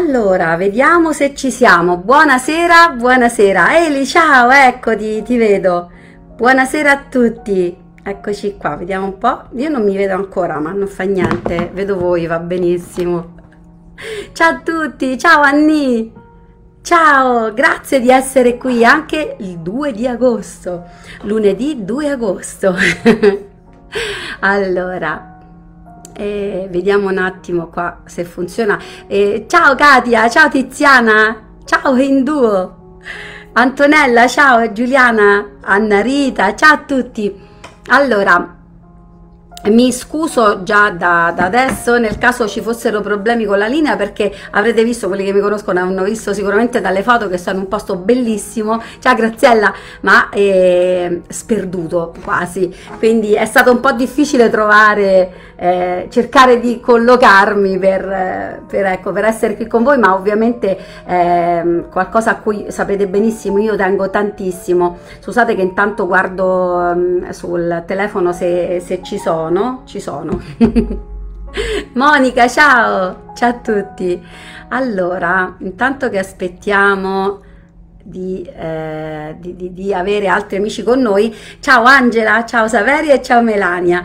Allora, vediamo se ci siamo. Buonasera, buonasera. Eli, ciao, eccoti, ti vedo. Buonasera a tutti. Eccoci qua, vediamo un po'. Io non mi vedo ancora, ma non fa niente. Vedo voi, va benissimo. Ciao a tutti, ciao Anni. Ciao, grazie di essere qui anche il 2 di agosto, lunedì 2 agosto. allora, eh, vediamo un attimo qua se funziona. Eh, ciao Katia, ciao Tiziana, ciao Hinduo, Antonella, ciao Giuliana, Anna Rita, ciao a tutti. Allora, mi scuso già da, da, adesso nel caso ci fossero problemi con la linea perché avrete visto, quelli che mi conoscono hanno visto sicuramente dalle foto che sono in un posto bellissimo, ciao Graziella, ma eh, sperduto quasi, quindi è stato un po' difficile trovare, eh, cercare di collocarmi per, per, ecco, per, essere qui con voi, ma ovviamente eh, qualcosa a cui sapete benissimo, io tengo tantissimo, scusate che intanto guardo um, sul telefono se, se ci sono sono, ci sono. Monica, ciao! Ciao a tutti. Allora, intanto che aspettiamo di, eh, di, di, di avere altri amici con noi, ciao Angela, ciao Saveria e ciao Melania.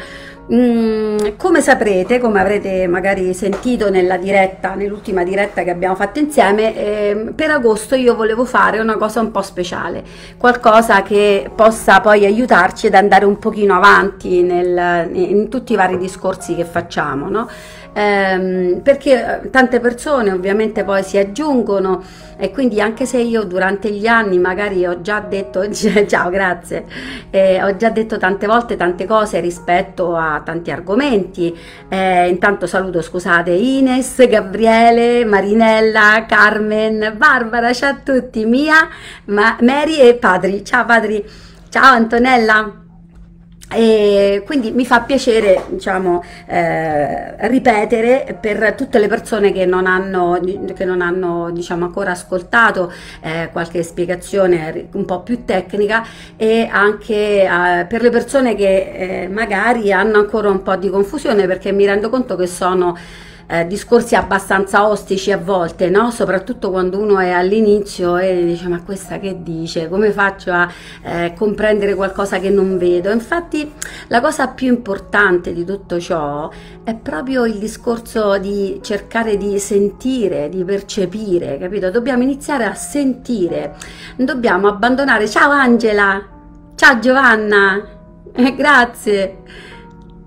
Mm, come saprete, come avrete magari sentito nella diretta, nell'ultima diretta che abbiamo fatto insieme, eh, per agosto io volevo fare una cosa un po' speciale, qualcosa che possa poi aiutarci ad andare un pochino avanti nel, in tutti i vari discorsi che facciamo, no? Ehm, perché eh, tante persone ovviamente poi si aggiungono e quindi anche se io durante gli anni magari ho già detto ciao grazie eh, ho già detto tante volte tante cose rispetto a tanti argomenti. Eh, intanto saluto scusate Ines, Gabriele, Marinella, Carmen, Barbara ciao a tutti, Mia, Ma Mary e Padri. Ciao Padri, ciao Antonella e quindi mi fa piacere diciamo, eh, ripetere per tutte le persone che non hanno, che non hanno diciamo, ancora ascoltato eh, qualche spiegazione un po' più tecnica e anche eh, per le persone che eh, magari hanno ancora un po' di confusione perché mi rendo conto che sono eh, discorsi abbastanza ostici a volte, no? soprattutto quando uno è all'inizio e dice ma questa che dice, come faccio a eh, comprendere qualcosa che non vedo? Infatti la cosa più importante di tutto ciò è proprio il discorso di cercare di sentire, di percepire, capito? Dobbiamo iniziare a sentire, dobbiamo abbandonare, ciao Angela, ciao Giovanna, eh, grazie.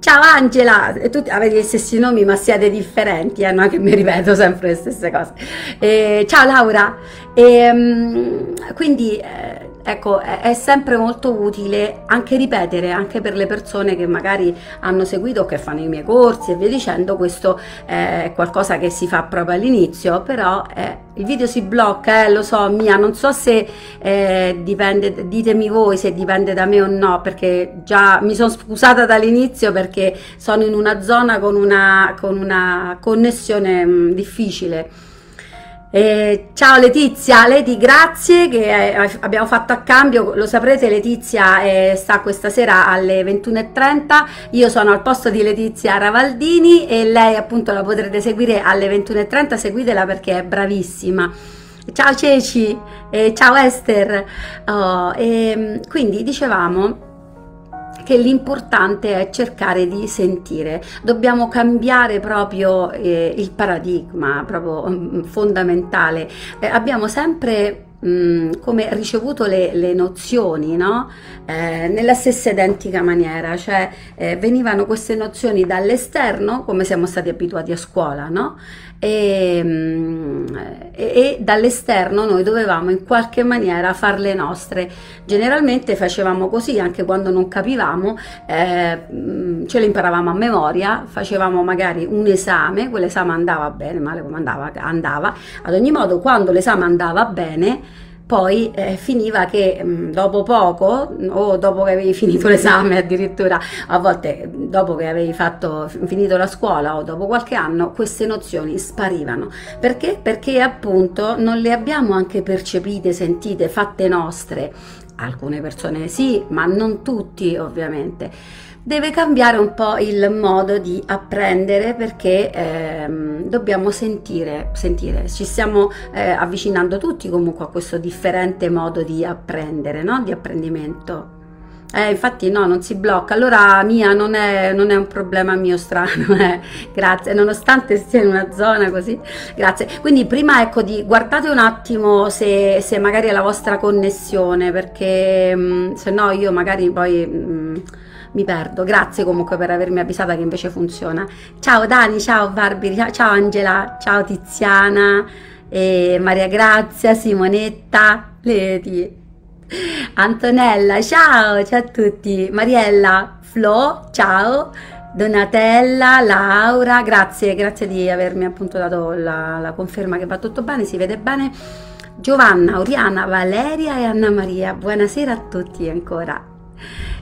Ciao Angela, tutti avete gli stessi nomi ma siete differenti, eh? non che mi ripeto sempre le stesse cose. Eh, ciao Laura, e, um, quindi eh, ecco, è, è, sempre molto utile anche ripetere, anche per le persone che magari hanno seguito o che fanno i miei corsi e via dicendo, questo è qualcosa che si fa proprio all'inizio, però eh, il video si blocca, eh, lo so, Mia, non so se eh, dipende, ditemi voi se dipende da me o no, perché già mi sono scusata dall'inizio perché sono in una zona con una, con una connessione mh, difficile eh, ciao Letizia, Leti grazie che eh, abbiamo fatto a cambio, lo saprete Letizia eh, sta questa sera alle 21.30, io sono al posto di Letizia Ravaldini e lei appunto la potrete seguire alle 21.30, seguitela perché è bravissima. Ciao Ceci, ciao Esther, oh, quindi dicevamo che l'importante è cercare di sentire, dobbiamo cambiare proprio eh, il paradigma, proprio mm, fondamentale. Eh, abbiamo sempre mm, come ricevuto le, le nozioni no? eh, nella stessa identica maniera, cioè eh, venivano queste nozioni dall'esterno come siamo stati abituati a scuola, no? E, mm, e, e dall'esterno noi dovevamo in qualche maniera farle nostre. Generalmente facevamo così anche quando non capivamo, eh, mm, ce le imparavamo a memoria, facevamo magari un esame, quell'esame andava bene, male come andava, andava. Ad ogni modo, quando l'esame andava bene, poi eh, finiva che mh, mm, dopo poco o dopo che avevi finito l'esame addirittura a volte dopo che avevi fatto, finito la scuola o dopo qualche anno queste nozioni sparivano. Perché? perché appunto non le abbiamo anche percepite, sentite, fatte nostre. Alcune persone sì ma non tutti ovviamente deve cambiare un po' il modo di apprendere perché ehm, dobbiamo sentire, sentire, ci stiamo eh, avvicinando tutti comunque a questo differente modo di apprendere, no? di apprendimento. Eh, infatti no, non si blocca. Allora Mia non è, non è un problema mio strano, eh. grazie, nonostante sia in una zona così, grazie. Quindi prima ecco di guardate un attimo se, se magari è la vostra connessione, perché mh, mm, se no io magari poi... Mh, mm, mi perdo. Grazie comunque per avermi avvisata che invece funziona. Ciao Dani, ciao Barbie, ciao Angela, ciao Tiziana, eh, Maria Grazia, Simonetta, Leti. Antonella, ciao, ciao a tutti. Mariella, Flo, ciao. Donatella, Laura, grazie, grazie di avermi appunto dato la, la conferma che va tutto bene, si vede bene. Giovanna, Oriana, Valeria e Anna Maria, buonasera a tutti ancora.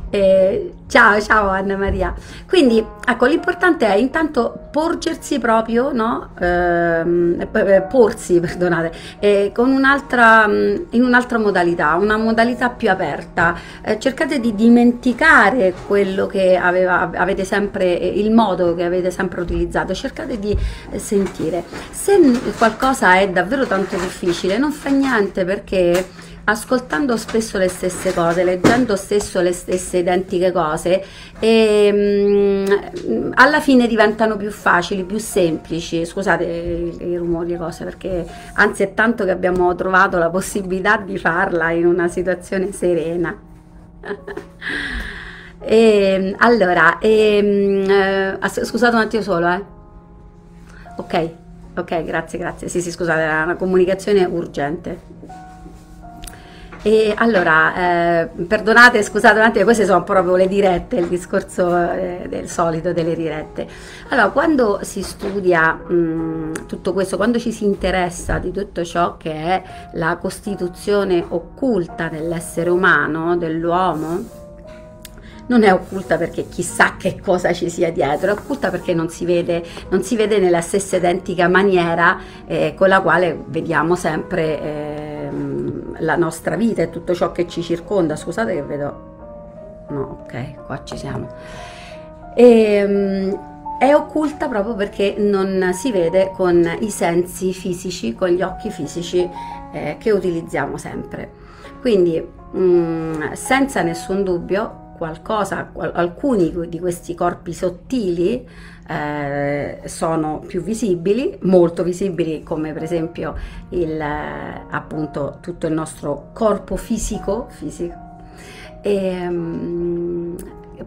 Eh, ciao, ciao Anna Maria. Quindi, ecco, l'importante è intanto porgersi proprio, no? Ehm, eh, porsi, perdonate, eh, con un'altra, in un'altra modalità, una modalità più aperta. Eh, cercate di dimenticare quello che aveva, avete sempre, eh, il modo che avete sempre utilizzato, cercate di eh, sentire. Se qualcosa è davvero tanto difficile, non fa niente perché ascoltando spesso le stesse cose, leggendo spesso le stesse identiche cose, e, um, alla fine diventano più facili, più semplici. Scusate i, rumori, le cose, perché anzi è tanto che abbiamo trovato la possibilità di farla in una situazione serena. e, allora, e, uh, scusate un attimo solo, eh. Ok, ok, grazie, grazie. Sì, sì, scusate, era una comunicazione urgente. E allora, eh, perdonate, scusate un attimo, queste sono proprio le dirette, il discorso eh, del solito delle dirette. Allora, quando si studia mh, mm, tutto questo, quando ci si interessa di tutto ciò che è la costituzione occulta dell'essere umano, dell'uomo, non è occulta perché chissà che cosa ci sia dietro, è occulta perché non si vede, non si vede nella stessa identica maniera eh, con la quale vediamo sempre eh, la nostra vita e tutto ciò che ci circonda. Scusate che vedo... No, ok, qua ci siamo. E, ehm, è occulta proprio perché non si vede con i sensi fisici, con gli occhi fisici eh, che utilizziamo sempre. Quindi, mh, mm, senza nessun dubbio, qualcosa, alcuni di questi corpi sottili eh, sono più visibili, molto visibili come per esempio il, appunto tutto il nostro corpo fisico, fisico. E, um,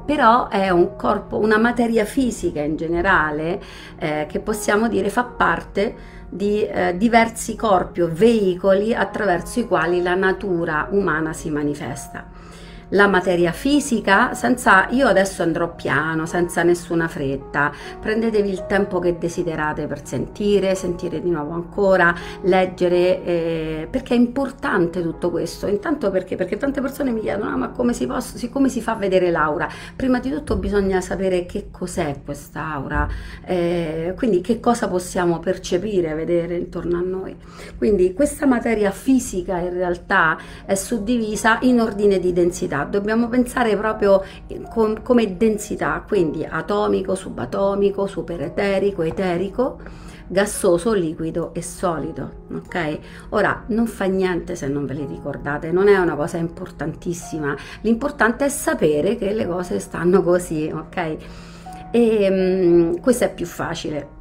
però è un corpo, una materia fisica in generale eh, che possiamo dire fa parte di eh, diversi corpi o veicoli attraverso i quali la natura umana si manifesta la materia fisica senza io adesso andrò piano senza nessuna fretta. Prendetevi il tempo che desiderate per sentire sentire di nuovo ancora leggere eh, perché è importante tutto questo. Intanto perché? Perché tante persone mi chiedono ah, ma come si, posso, come si fa vedere l'aura? Prima di tutto bisogna sapere che cos'è quest'aura eh, quindi che cosa possiamo percepire vedere intorno a noi. Quindi questa materia fisica in realtà è suddivisa in ordine di densità dobbiamo pensare proprio con, come densità, quindi atomico, subatomico, supereterico, eterico, gassoso, liquido e solido, ok? Ora non fa niente se non ve li ricordate, non è una cosa importantissima, l'importante è sapere che le cose stanno così, ok? E um, questo è più facile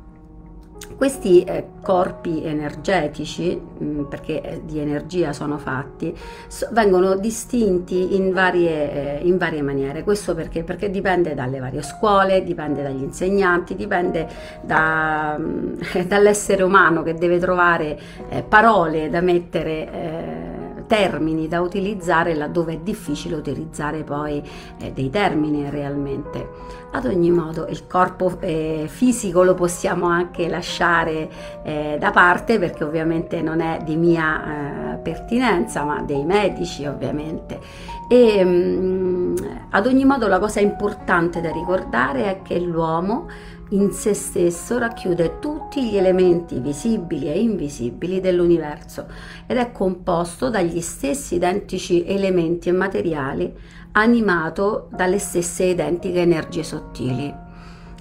questi eh, corpi energetici, mh, mm, perché eh, di energia sono fatti, so, vengono distinti in varie, eh, in varie, maniere. Questo perché? Perché dipende dalle varie scuole, dipende dagli insegnanti, dipende da, dall'essere umano che deve trovare eh, parole da mettere eh, termini da utilizzare laddove è difficile utilizzare poi eh, dei termini realmente. Ad ogni modo il corpo eh, fisico lo possiamo anche lasciare eh, da parte perché ovviamente non è di mia eh, pertinenza ma dei medici ovviamente. E mh, mm, ad ogni modo la cosa importante da ricordare è che l'uomo in se stesso racchiude tutti gli elementi visibili e invisibili dell'universo ed è composto dagli stessi identici elementi e materiali animato dalle stesse identiche energie sottili.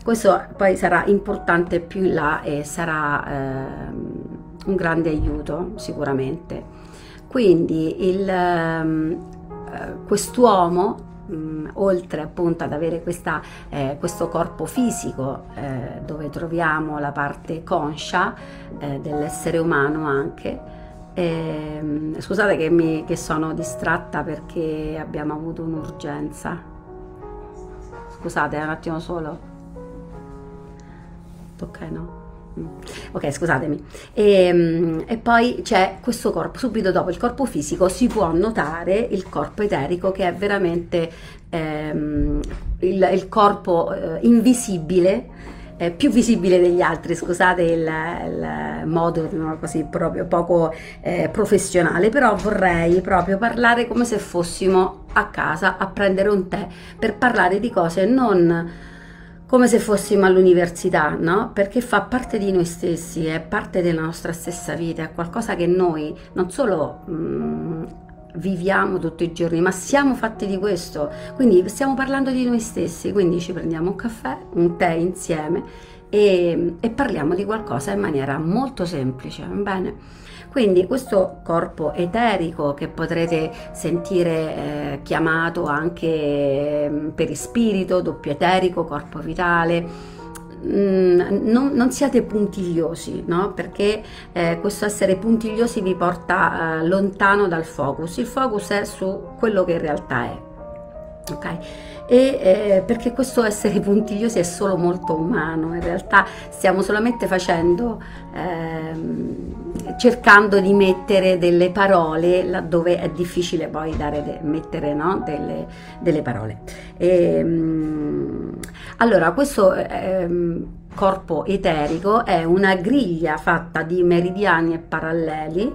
Questo poi sarà importante più in là e sarà eh, un grande aiuto sicuramente. Quindi il, eh, quest'uomo mh, mm, oltre appunto ad avere questa, eh, questo corpo fisico eh, dove troviamo la parte conscia eh, dell'essere umano anche, ehm, scusate che, mi, che sono distratta perché abbiamo avuto un'urgenza. Scusate un attimo solo. Ok, no? Mm. Ok, scusatemi. E, ehm, e, poi c'è questo corpo, subito dopo il corpo fisico si può notare il corpo eterico che è veramente ehm, il, il, corpo eh, invisibile, eh, più visibile degli altri, scusate il, il modo così proprio poco eh, professionale, però vorrei proprio parlare come se fossimo a casa a prendere un tè per parlare di cose non come se fossimo all'università, no? Perché fa parte di noi stessi, è parte della nostra stessa vita, è qualcosa che noi non solo mm, viviamo tutti i giorni, ma siamo fatti di questo. Quindi stiamo parlando di noi stessi, quindi ci prendiamo un caffè, un tè insieme e, e parliamo di qualcosa in maniera molto semplice, va bene? Quindi questo corpo eterico che potrete sentire eh, chiamato anche eh, per spirito, doppio eterico, corpo vitale, mm, non, non, siate puntigliosi, no? perché eh, questo essere puntigliosi vi porta eh, lontano dal focus. Il focus è su quello che in realtà è. Okay? e eh, perché questo essere puntigliosi è solo molto umano, in realtà stiamo solamente facendo, eh, cercando di mettere delle parole laddove è difficile poi de, mettere no? delle, delle, parole. E, ehm, allora, questo... Eh, corpo eterico è una griglia fatta di meridiani e paralleli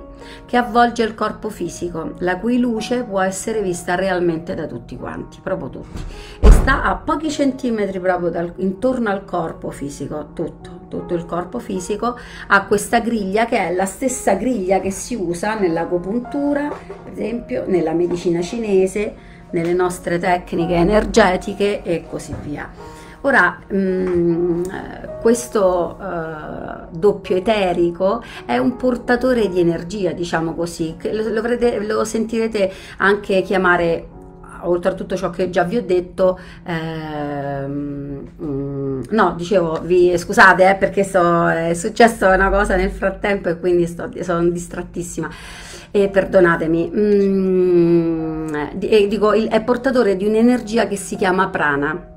che avvolge il corpo fisico, la cui luce può essere vista realmente da tutti quanti, proprio tutti. E sta a pochi centimetri proprio dal, intorno al corpo fisico, tutto, tutto il corpo fisico ha questa griglia che è la stessa griglia che si usa nell'agopuntura, per esempio, nella medicina cinese, nelle nostre tecniche energetiche e così via. Ora, mh, mm, questo uh, doppio eterico è un portatore di energia, diciamo così, lo, lo, vedrete, lo sentirete anche chiamare oltre a tutto ciò che già vi ho detto, ehm, mm, no, dicevo, vi, scusate eh, perché so, è successa una cosa nel frattempo e quindi sto, sono distrattissima. E perdonatemi, mm, dico, è portatore di un'energia che si chiama prana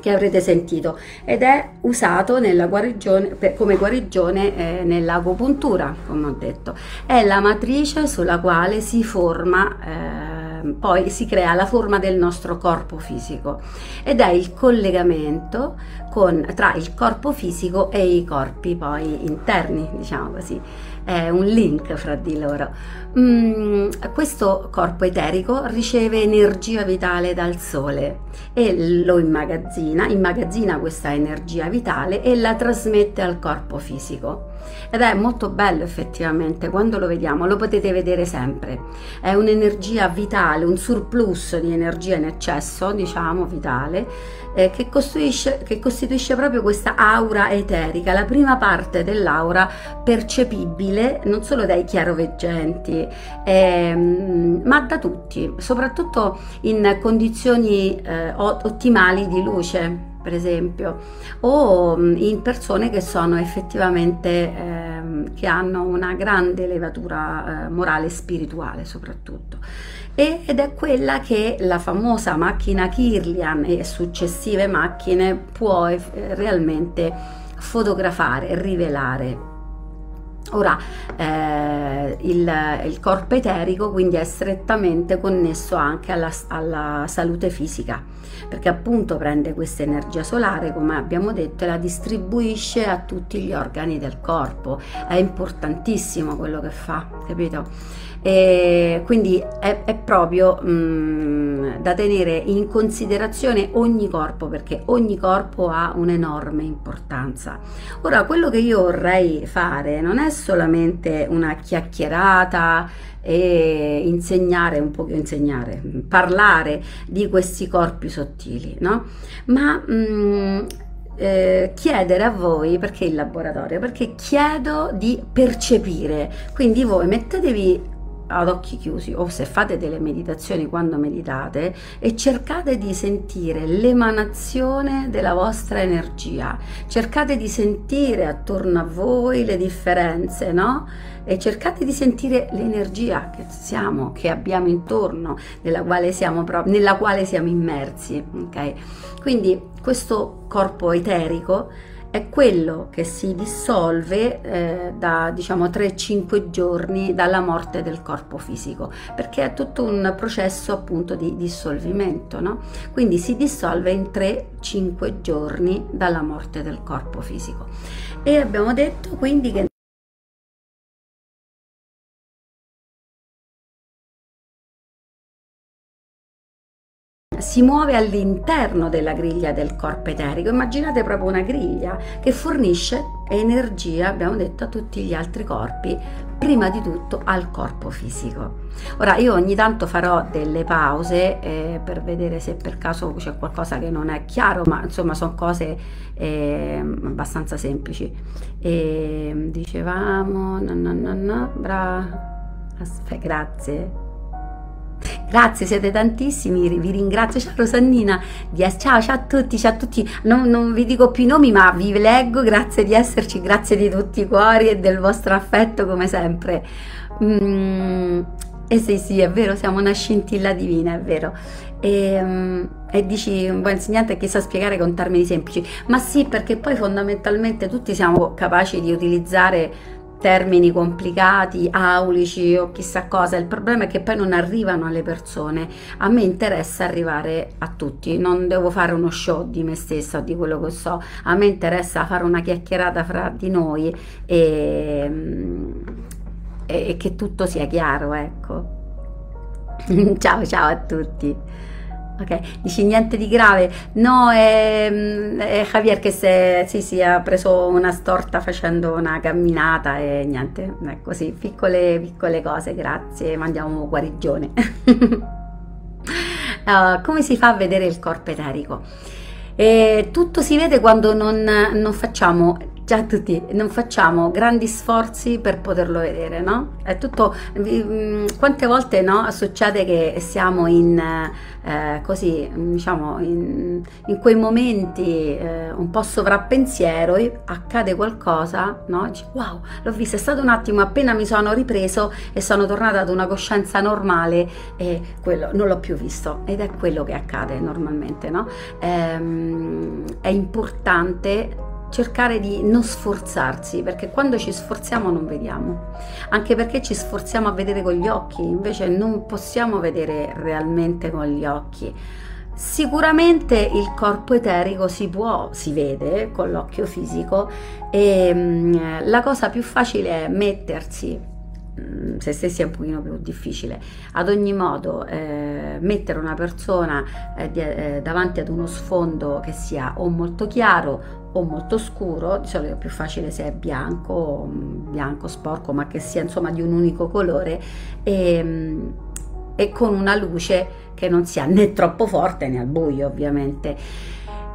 che avrete sentito ed è usato guarigione, per, come guarigione eh, nell'agopuntura, come ho detto. È la matrice sulla quale si forma, eh, poi si crea la forma del nostro corpo fisico ed è il collegamento con, tra il corpo fisico e i corpi poi interni, diciamo così è un link fra di loro. Mm, questo corpo eterico riceve energia vitale dal sole e lo immagazzina, immagazzina questa energia vitale e la trasmette al corpo fisico. Ed è molto bello effettivamente quando lo vediamo, lo potete vedere sempre. È un'energia vitale, un surplus di energia in eccesso, diciamo, vitale, eh, che, costituisce, che costituisce proprio questa aura eterica, la prima parte dell'aura percepibile non solo dai chiaroveggenti, ehm, ma da tutti, soprattutto in condizioni eh, ottimali di luce per esempio, o mm, in persone che sono effettivamente, ehm, che hanno una grande levatura eh, morale e spirituale soprattutto. E, ed è quella che la famosa macchina Kirlian e successive macchine può eh, realmente fotografare, rivelare Ora, eh, il, il, corpo eterico quindi è strettamente connesso anche alla, alla, salute fisica, perché appunto prende questa energia solare, come abbiamo detto, e la distribuisce a tutti gli organi del corpo. È importantissimo quello che fa, capito? E quindi è, è proprio... Mm, mm, da tenere in considerazione ogni corpo perché ogni corpo ha un'enorme importanza. Ora, quello che io vorrei fare non è solamente una chiacchierata e insegnare un po' insegnare, parlare di questi corpi sottili, no? Ma mh, mm, eh, chiedere a voi perché il laboratorio? Perché chiedo di percepire, quindi voi mettetevi ad occhi chiusi o se fate delle meditazioni quando meditate e cercate di sentire l'emanazione della vostra energia, cercate di sentire attorno a voi le differenze, no? E cercate di sentire l'energia che siamo, che abbiamo intorno, nella quale siamo, nella quale siamo immersi, ok? Quindi questo corpo eterico è quello che si dissolve eh, da diciamo 3-5 giorni dalla morte del corpo fisico perché è tutto un processo appunto di dissolvimento no? quindi si dissolve in 3-5 giorni dalla morte del corpo fisico e abbiamo detto quindi che si muove all'interno della griglia del corpo eterico. Immaginate proprio una griglia che fornisce energia, abbiamo detto, a tutti gli altri corpi, prima di tutto al corpo fisico. Ora io ogni tanto farò delle pause eh, per vedere se per caso c'è qualcosa che non è chiaro, ma insomma sono cose eh, abbastanza semplici. E dicevamo, no, no, no, no, brava. Aspetta, grazie. Grazie, siete tantissimi, vi ringrazio. Ciao Rosannina, ciao, ciao a tutti, ciao a tutti. Non, non, vi dico più i nomi, ma vi leggo. Grazie di esserci, grazie di tutti i cuori e del vostro affetto come sempre. Mm, e sì, sì, è vero, siamo una scintilla divina, è vero. E, um, e dici un buon insegnante che sa spiegare con termini semplici, ma sì, perché poi fondamentalmente tutti siamo capaci di utilizzare termini complicati, aulici o chissà cosa, il problema è che poi non arrivano alle persone. A me interessa arrivare a tutti, non devo fare uno show di me stessa o di quello che so, a me interessa fare una chiacchierata fra di noi e, e che tutto sia chiaro, ecco. ciao ciao a tutti. Ok, dici niente di grave? No, è, è Javier che se, sì, sì, ha preso una storta facendo una camminata e niente, è così, piccole, piccole cose, grazie, mandiamo guarigione. uh, come si fa a vedere il corpo eterico? E tutto si vede quando non, non facciamo A tutti, non facciamo grandi sforzi per poterlo vedere, no? È tutto, mm, quante volte no, succede che siamo in, eh, così, diciamo, in, in quei momenti eh, un po' sovrappensiero, accade qualcosa, no? Dici, wow, l'ho visto, è stato un attimo, appena mi sono ripreso e sono tornata ad una coscienza normale e quello non l'ho più visto ed è quello che accade normalmente, no? Ehm, è importante cercare di non sforzarsi, perché quando ci sforziamo non vediamo, anche perché ci sforziamo a vedere con gli occhi, invece non possiamo vedere realmente con gli occhi. Sicuramente il corpo eterico si può, si vede con l'occhio fisico e mm, la cosa più facile è mettersi mm, se stessi è un pochino più difficile. Ad ogni modo, eh, mettere una persona eh, eh, davanti ad uno sfondo che sia o molto chiaro o molto scuro, di solito è più facile se è bianco, bianco sporco, ma che sia insomma di un unico colore e, e con una luce che non sia né troppo forte né al buio ovviamente.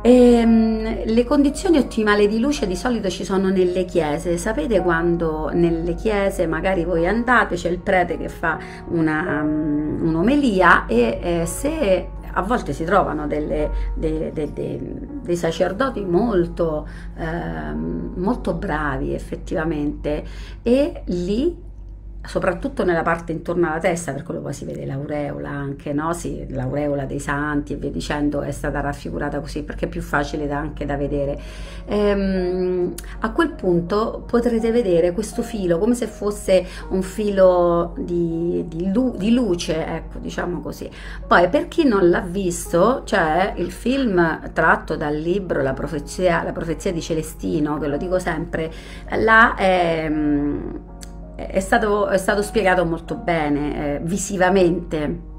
E, ehm, le condizioni ottimali di luce di solito ci sono nelle chiese, sapete quando nelle chiese magari voi andate, c'è il prete che fa una, um, un'omelia e eh, se a volte si trovano delle, dei, dei, dei, dei, sacerdoti molto, eh, molto bravi effettivamente e lì soprattutto nella parte intorno alla testa, per quello poi si vede l'aureola anche, no? Sì, l'aureola dei santi e via dicendo è stata raffigurata così perché è più facile da, anche da vedere. Ehm, a quel punto potrete vedere questo filo come se fosse un filo di, di, lu- di luce, ecco, diciamo così. Poi per chi non l'ha visto, c'è il film tratto dal libro La profezia, la profezia di Celestino, che lo dico sempre, là è è stato, è stato spiegato molto bene, eh, visivamente.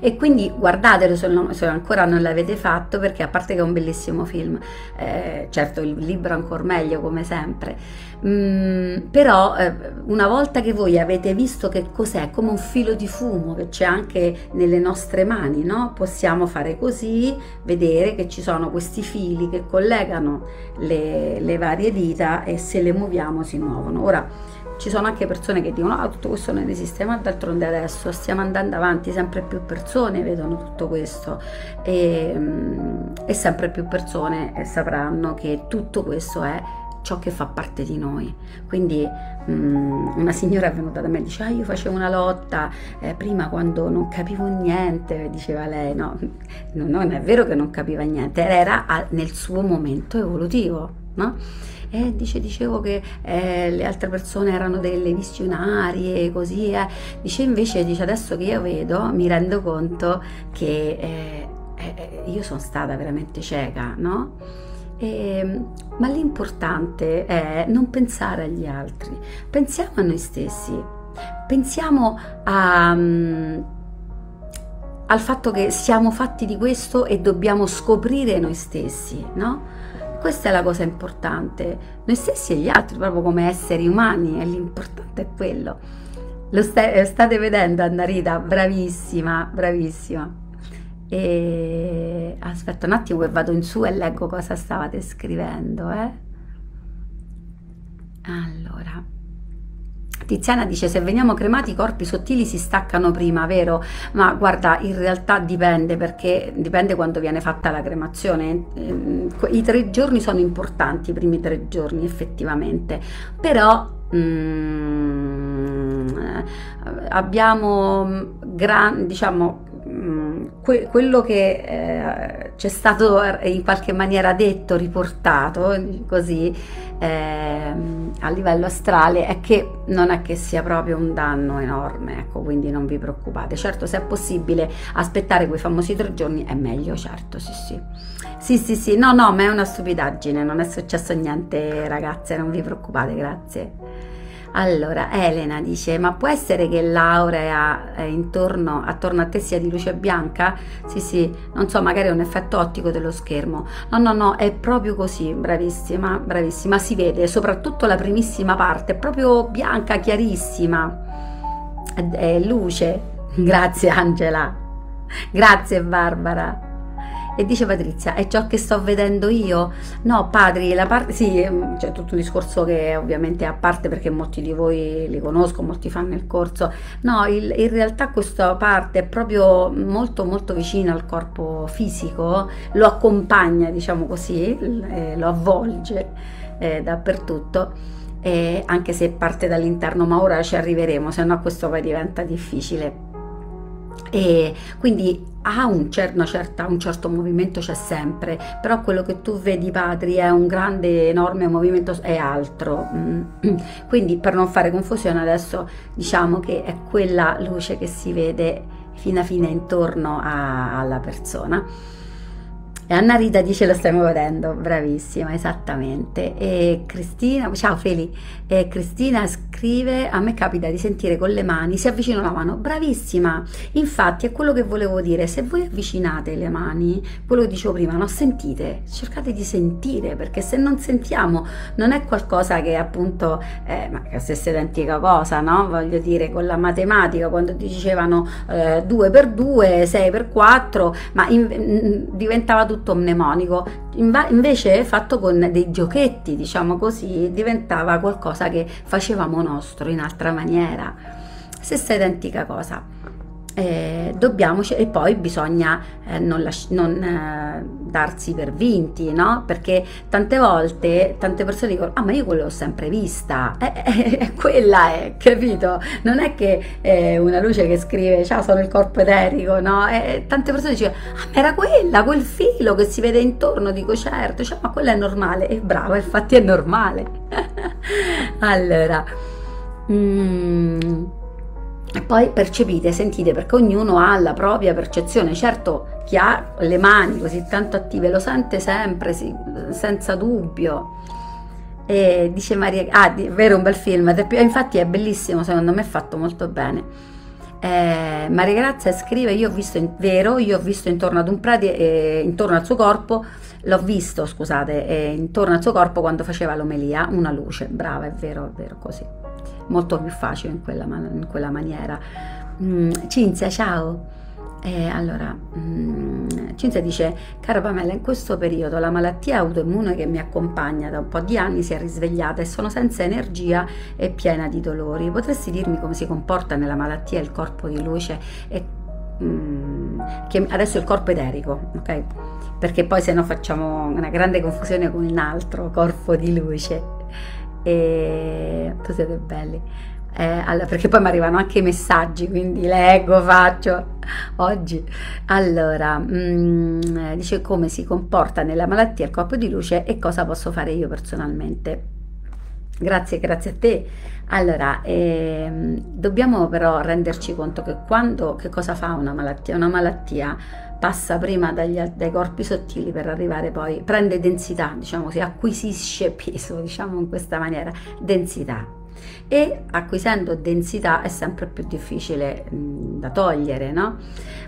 e quindi guardatelo se, non, se, ancora non l'avete fatto perché a parte che è un bellissimo film, eh, certo il libro ancora meglio come sempre, mm, però eh, una volta che voi avete visto che cos'è, come un filo di fumo che c'è anche nelle nostre mani, no? possiamo fare così, vedere che ci sono questi fili che collegano le, le varie dita e se le muoviamo si muovono. Ora, ci sono anche persone che dicono ah tutto questo non esiste ma d'altronde adesso stiamo andando avanti sempre più persone vedono tutto questo e, mm, e sempre più persone sapranno che tutto questo è ciò che fa parte di noi. Quindi um, una signora è venuta da me e dice: Ah, io facevo una lotta eh, prima quando non capivo niente, diceva lei. No, non è vero che non capiva niente, era nel suo momento evolutivo, no? Eh, dice, dicevo che eh, le altre persone erano delle visionarie, così, eh. dice invece, dice adesso che io vedo, mi rendo conto che eh, eh, io sono stata veramente cieca, no? E, ma l'importante è non pensare agli altri, pensiamo a noi stessi, pensiamo a, um, al fatto che siamo fatti di questo e dobbiamo scoprire noi stessi, no? Questa è la cosa importante, noi stessi e gli altri, proprio come esseri umani, e l'importante è quello. Lo state, state vedendo Anna Rita, bravissima, bravissima. E aspetta un attimo che vado in su e leggo cosa stavate scrivendo, eh? Allora, Tiziana dice se veniamo cremati i corpi sottili si staccano prima, vero? Ma guarda, in realtà dipende perché dipende quando viene fatta la cremazione. Ehm, I tre giorni sono importanti, i primi tre giorni effettivamente, però mm, abbiamo gran, diciamo que, quello che eh, c'è stato in qualche maniera detto, riportato così eh, a livello astrale è che non è che sia proprio un danno enorme, ecco, quindi non vi preoccupate. Certo, se è possibile aspettare quei famosi tre giorni è meglio, certo, sì, sì. Sì, sì, sì, no, no, ma è una stupidaggine, non è successo niente, ragazze, non vi preoccupate, grazie. Allora, Elena dice, ma può essere che l'aurea eh, intorno, attorno a te sia di luce bianca? Sì, sì, non so, magari è un effetto ottico dello schermo. No, no, no, è proprio così, bravissima, bravissima, si vede, soprattutto la primissima parte, è proprio bianca, chiarissima. È, è luce. Grazie Angela. Grazie Barbara. E dice Patrizia, è ciò che sto vedendo io? No, padri, la parte, sì, mm, c'è tutto un discorso che ovviamente è a parte perché molti di voi li conosco, molti fanno il corso. No, il, in realtà questa parte è proprio molto molto vicina al corpo fisico, lo accompagna, diciamo così, eh, lo avvolge eh, dappertutto. Eh, anche se parte dall'interno, ma ora ci arriveremo, se no questo poi diventa difficile. E quindi ha un, cer- certa, un, certo movimento c'è sempre, però quello che tu vedi padri è un grande, enorme movimento, è altro. Mm. Quindi per non fare confusione adesso diciamo che è quella luce che si vede fino a fine intorno a, alla persona. E Anna Rita dice lo stiamo vedendo, bravissima, esattamente. E Cristina, ciao Feli, e Cristina scrive, a me capita di sentire con le mani, si avvicina la mano, bravissima. Infatti è quello che volevo dire, se voi avvicinate le mani, quello che dicevo prima, non sentite, cercate di sentire, perché se non sentiamo non è qualcosa che appunto, eh, ma la stessa identica cosa, no? Voglio dire, con la matematica, quando ti dicevano eh, 2 per 2, 6 per 4, ma in, diventava tutto tutto mnemonico, invece fatto con dei giochetti, diciamo così, diventava qualcosa che facevamo nostro in altra maniera. Stessa identica cosa eh, dobbiamo e poi bisogna eh, non, lasci- non eh, darsi per vinti, no? Perché tante volte tante persone dicono: Ah, ma io quello l'ho sempre vista, eh, quella è, capito? Non è che è una luce che scrive Ciao, sono il corpo eterico, no? tante persone dicono: Ah, ma era quella, quel filo che si vede intorno. Dico: Certo, cioè, ma quello è normale. E bravo, infatti è normale. allora. Mm, e poi percepite, sentite, perché ognuno ha la propria percezione. Certo, chi ha le mani così tanto attive lo sente sempre, sì, senza dubbio. E dice Maria, ah, è vero, un bel film, infatti è bellissimo, secondo me è fatto molto bene. Eh, Maria Grazia scrive: Io ho visto, in, vero, io ho visto intorno ad un prete, eh, intorno al suo corpo, l'ho visto, scusate, eh, intorno al suo corpo quando faceva l'omelia, una luce. Brava, è vero, è vero, così. Molto più facile in quella, in quella maniera. Mm, Cinzia, ciao. Eh, allora, mm, Cinzia dice, cara Pamela, in questo periodo la malattia autoimmune che mi accompagna da un po' di anni si è risvegliata e sono senza energia e piena di dolori. Potresti dirmi come si comporta nella malattia il corpo di luce e mm, che adesso il corpo ederico, ok? Perché poi se no facciamo una grande confusione con un altro corpo di luce. E siete belli eh, allora, perché poi mi arrivano anche i messaggi, quindi leggo, faccio oggi. Allora, mh, mm, dice come si comporta nella malattia il corpo di luce e cosa posso fare io personalmente. Grazie, grazie a te. Allora, ehm, dobbiamo però renderci conto che quando, che cosa fa una malattia? Una malattia passa prima dagli, dai corpi sottili per arrivare poi, prende densità, diciamo, si acquisisce peso, diciamo in questa maniera, densità e acquisendo densità è sempre più difficile mh, da togliere, no?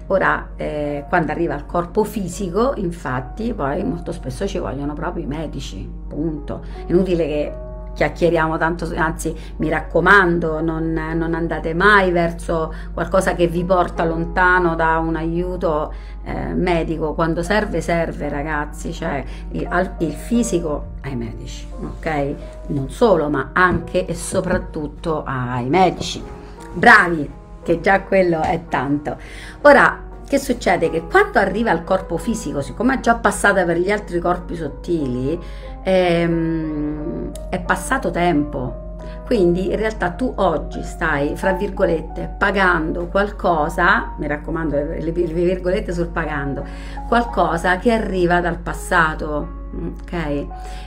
Ora, eh, quando arriva al corpo fisico, infatti, poi molto spesso ci vogliono proprio i medici, punto. È inutile che chiacchieriamo tanto, anzi mi raccomando, non, non, andate mai verso qualcosa che vi porta lontano da un aiuto eh, medico, quando serve serve ragazzi, cioè il, il fisico ai medici, ok? Non solo, ma anche e soprattutto ai medici. Bravi, che già quello è tanto. Ora, che succede? Che quando arriva al corpo fisico, siccome è già passata per gli altri corpi sottili, ehm, è passato tempo. Quindi in realtà tu oggi stai, fra virgolette, pagando qualcosa, mi raccomando le virgolette sul pagando, qualcosa che arriva dal passato Ok,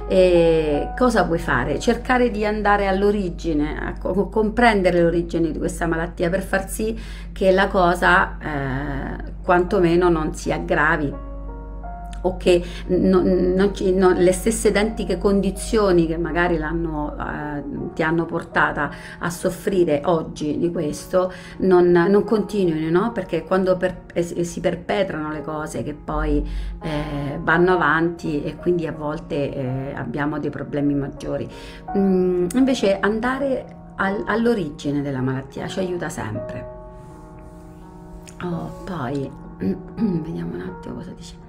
e cosa puoi fare? Cercare di andare all'origine, a comprendere l'origine di questa malattia per far sì che la cosa eh, quantomeno non si aggravi o che non, non non, le stesse identiche condizioni che magari eh, ti hanno portata a soffrire oggi di questo non, non continuino, no? perché quando per, eh, si perpetrano le cose che poi eh, vanno avanti e quindi a volte eh, abbiamo dei problemi maggiori. Mm, invece andare al, all'origine della malattia ci aiuta sempre. Oh, poi vediamo un attimo cosa dice.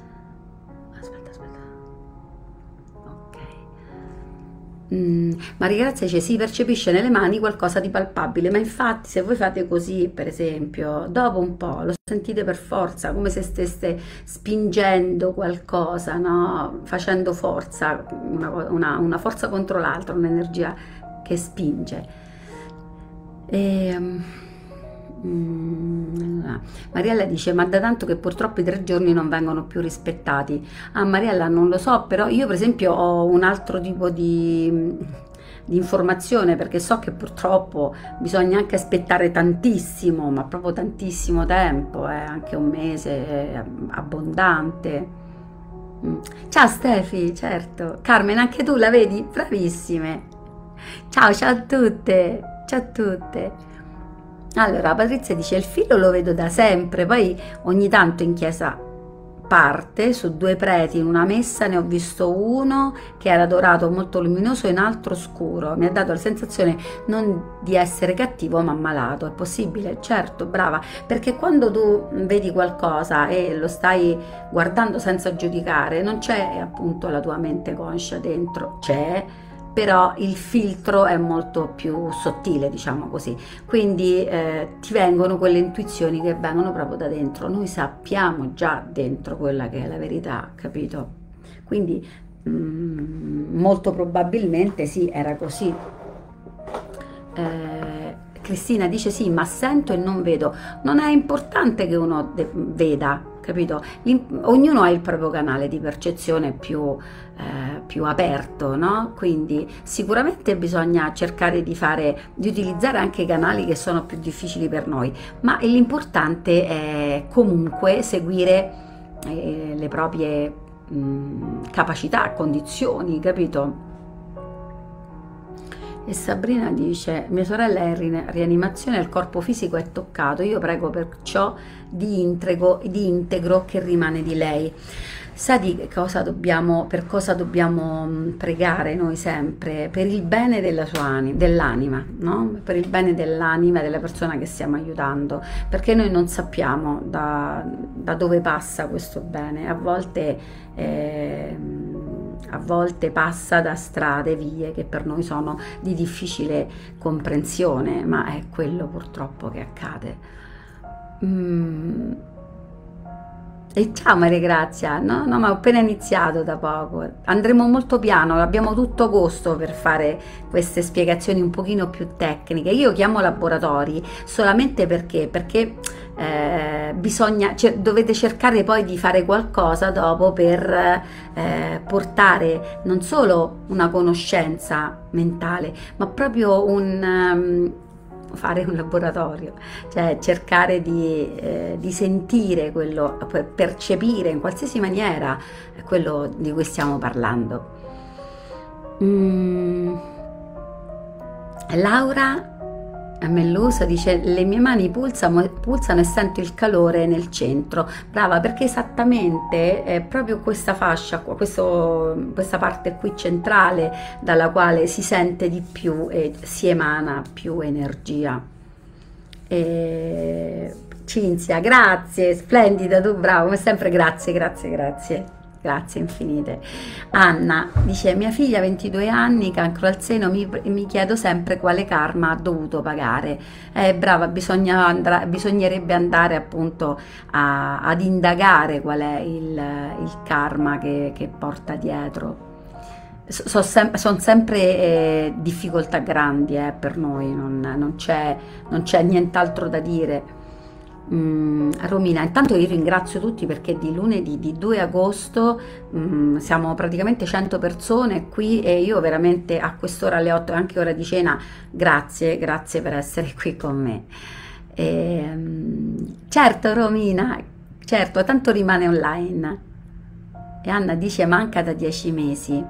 Mm, Maria Grazia dice si percepisce nelle mani qualcosa di palpabile, ma infatti se voi fate così, per esempio, dopo un po' lo sentite per forza, come se steste spingendo qualcosa, no? facendo forza, una, una, una forza contro l'altra, un'energia che spinge. Ehm, Mm, Mariella dice ma da tanto che purtroppo i tre giorni non vengono più rispettati. Ah Mariella non lo so però io per esempio ho un altro tipo di, di informazione perché so che purtroppo bisogna anche aspettare tantissimo ma proprio tantissimo tempo eh, anche un mese è abbondante. Mm. ciao Stefi certo. Carmen anche tu la vedi? Bravissime. Ciao ciao a tutte. Ciao a tutte allora, Patrizia dice, il filo lo vedo da sempre, poi ogni tanto in chiesa parte su due preti in una messa ne ho visto uno che era dorato molto luminoso e un altro scuro. Mi ha dato la sensazione non di essere cattivo ma malato. È possibile? Certo brava. Perché quando tu vedi qualcosa e lo stai guardando senza giudicare non c'è appunto la tua mente conscia dentro. C'è però il filtro è molto più sottile, diciamo così. Quindi eh, ti vengono quelle intuizioni che vengono proprio da dentro. Noi sappiamo già dentro quella che è la verità, capito? Quindi mh, mm, molto probabilmente sì, era così. Eh, Cristina dice sì, ma sento e non vedo. Non è importante che uno veda, capito? Ognuno ha il proprio canale di percezione più, eh, più aperto, no? Quindi sicuramente bisogna cercare di fare, di utilizzare anche i canali che sono più difficili per noi, ma l'importante è comunque seguire eh, le proprie mh, capacità, condizioni, capito? E Sabrina dice, mia sorella è in rianimazione, il corpo fisico è toccato, io prego perciò di, integro, di integro che rimane di lei. Sa di cosa dobbiamo, per cosa dobbiamo mm, pregare noi sempre? Per il bene della sua anima, dell'anima, no? per il bene dell'anima della persona che stiamo aiutando, perché noi non sappiamo da, da dove passa questo bene, a volte... Eh, a volte passa da strade, vie che per noi sono di difficile comprensione, ma è quello purtroppo che accade. Mm. E ciao Maria Grazia, no, no, ma ho appena iniziato da poco, andremo molto piano, abbiamo tutto agosto per fare queste spiegazioni un pochino più tecniche. Io chiamo laboratori solamente perché, perché eh, bisogna, cioè, dovete cercare poi di fare qualcosa dopo per eh, portare non solo una conoscenza mentale, ma proprio un... Um, fare un laboratorio, cioè cercare di, eh, di, sentire quello, percepire in qualsiasi maniera quello di cui stiamo parlando. Mm. Laura Melluso dice le mie mani pulsano, pulsano, e sento il calore nel centro. Brava perché esattamente è proprio questa fascia questo, questa parte qui centrale dalla quale si sente di più e si emana più energia. E... Cinzia grazie splendida tu bravo come sempre grazie grazie grazie grazie infinite. Anna dice, mia figlia ha 22 anni, cancro al seno, mi, mi chiedo sempre quale karma ha dovuto pagare. Eh, brava, andra, bisognerebbe andare appunto a, ad indagare qual è il, il karma che, che porta dietro sono sem- son sempre eh, difficoltà grandi eh, per noi, non, non, c'è, nient'altro da dire. Mm, Romina, intanto io ringrazio tutti perché di lunedì, di 2 agosto, mm, siamo praticamente 100 persone qui e io veramente a quest'ora alle 8 anche ora di cena, grazie, grazie per essere qui con me. E, mm, certo Romina, certo, tanto rimane online. E Anna dice manca da 10 mesi